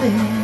baby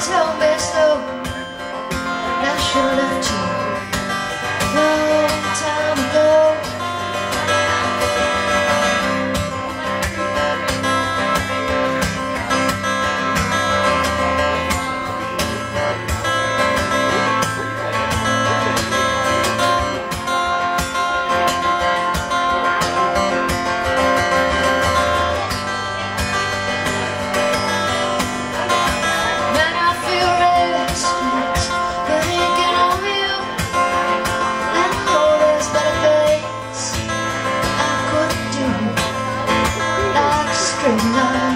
起来我 tonight.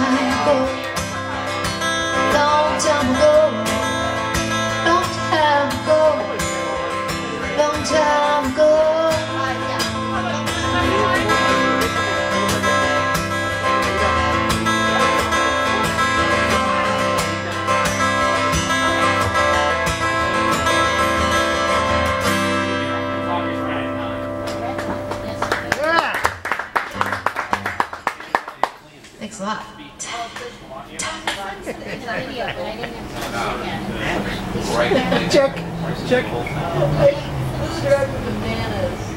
like go. hot. check, check. Who's?